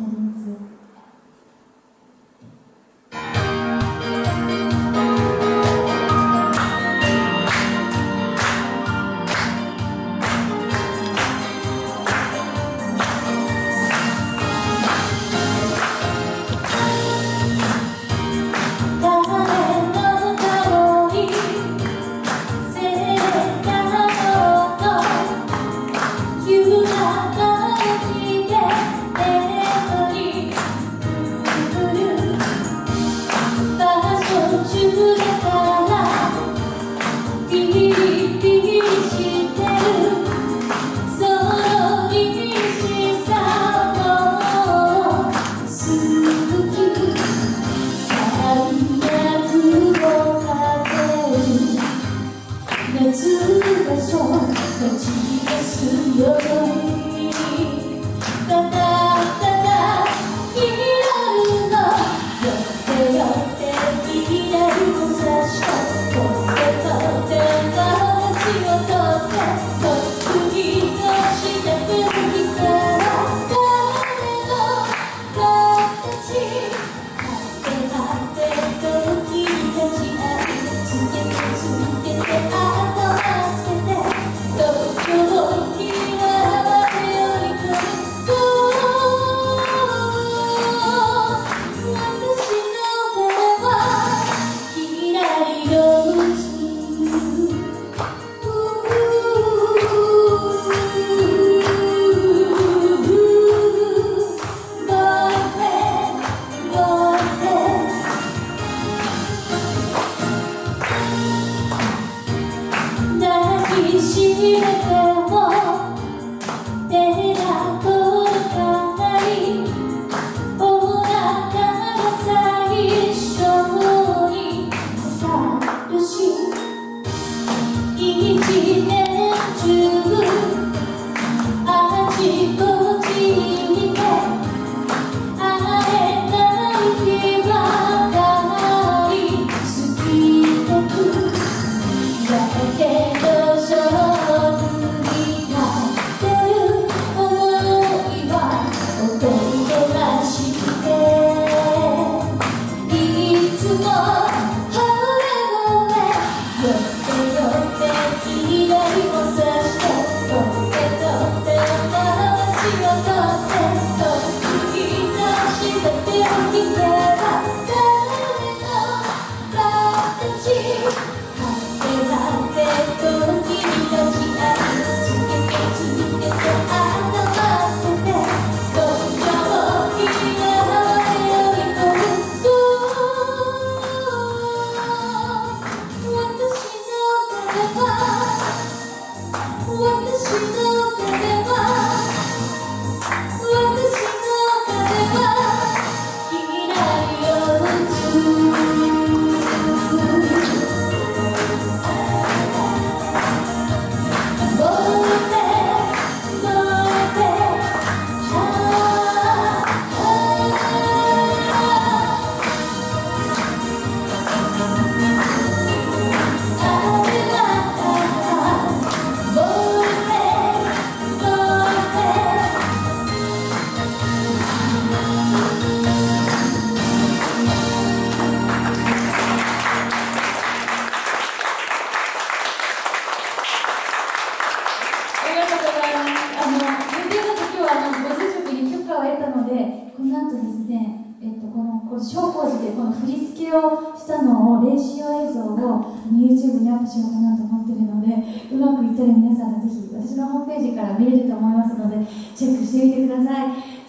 そう。りがとうございます。あの、予定の時は、あの、ご住職に許可を得たので、この後ですね、えっと、この、この、小工事でこの振り付けをしたのを、練習映像を YouTube にアップしようかなと思ってるので、うまくいったら皆さんぜひ、私のホームページから見れると思いますので、チェックしてみてください。